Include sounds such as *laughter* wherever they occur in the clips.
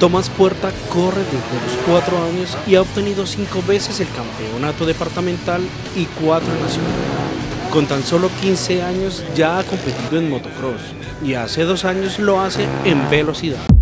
Tomás Puerta corre desde los cuatro años y ha obtenido cinco veces el campeonato departamental y cuatro nacional. Con tan solo 15 años ya ha competido en motocross y hace dos años lo hace en velocidad.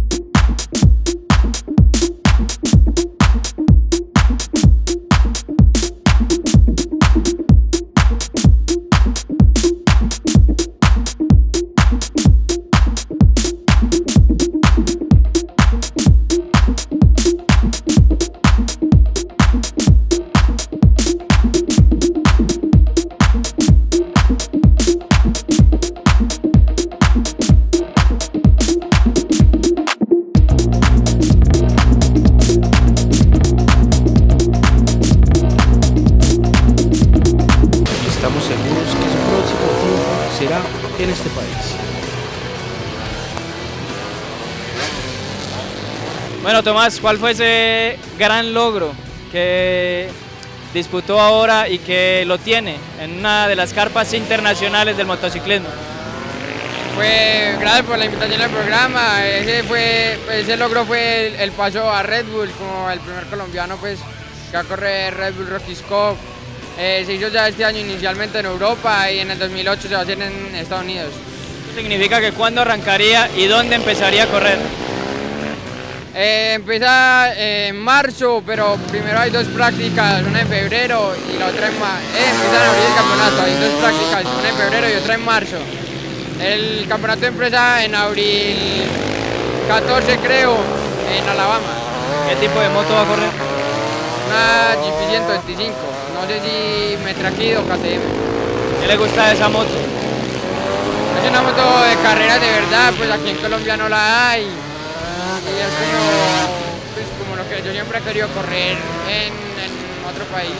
Estamos seguros que su próximo triunfo será en este país. Bueno, Tomás, ¿cuál fue ese gran logro que disputó ahora y que lo tiene en una de las carpas internacionales del motociclismo? Pues gracias por la invitación al programa. Ese, fue, ese logro fue el, el paso a Red Bull como el primer colombiano pues, que va a correr Red Bull Rockies Cup. Eh, se hizo ya este año inicialmente en Europa y en el 2008 se va a hacer en Estados Unidos. ¿Qué significa que cuándo arrancaría y dónde empezaría a correr? Eh, empieza eh, en marzo, pero primero hay dos prácticas, una en febrero y la otra en marzo. Eh, empieza en abril el campeonato, hay dos prácticas, una en febrero y otra en marzo. El campeonato empieza en abril 14 creo, en Alabama. ¿Qué tipo de moto va a correr? Una GP 125, no sé si Metraquid o KTM. ¿Qué le gusta de esa moto? Es una moto de carreras de verdad, pues aquí en Colombia no la hay. Y es como, pues, como lo que yo siempre he querido correr en, en otro país.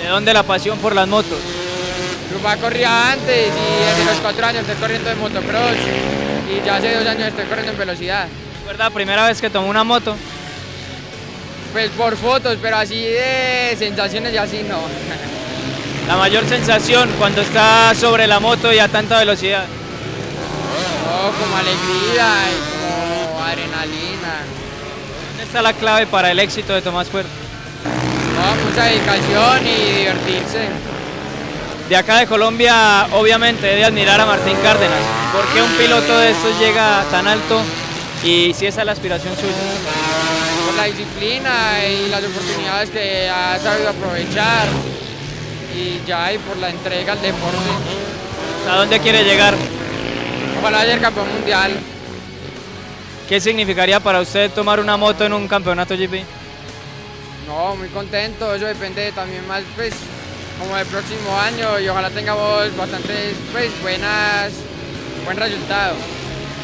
¿De dónde la pasión por las motos? Mi papá corría antes y desde los cuatro años estoy corriendo en motocross y ya hace dos años estoy corriendo en velocidad. ¿Verdad? Primera vez que tomó una moto. Pues por fotos, pero así de sensaciones y así no. *laughs* La mayor sensación cuando está sobre la moto y a tanta velocidad. No, como alegría y como adrenalina. ¿Dónde está la clave para el éxito de Tomás Puerta? No, mucha dedicación y divertirse. De acá de Colombia, obviamente, debe admirar a Martín Cárdenas. ¿Por qué un piloto de estos llega tan alto y si esa es la aspiración suya? La disciplina y las oportunidades que ha sabido aprovechar y ya y por la entrega al deporte. ¿A dónde quiere llegar? Ojalá ser campeón mundial. ¿Qué significaría para usted tomar una moto en un campeonato GP? No, muy contento, eso depende también más pues como del próximo año y ojalá tengamos bastantes pues buenas, buen resultado.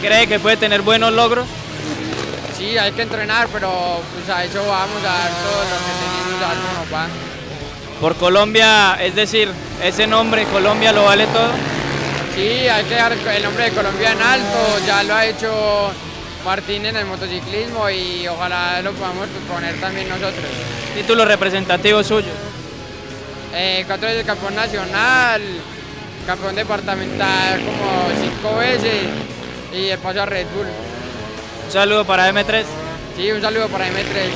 ¿Cree que puede tener buenos logros? Sí, hay que entrenar, pero pues a eso vamos a dar todo lo que tenemos, a ver cómo nos va. Por Colombia, es decir, ese nombre, Colombia, lo vale todo. Sí, hay que dar el nombre de Colombia en alto, ya lo ha hecho Martín en el motociclismo y ojalá lo podamos poner también nosotros. Título representativo suyo. Eh, cuatro veces campeón nacional, campeón departamental como cinco veces y el paso a Red Bull. Un saludo para M3. Sí, un saludo para M3.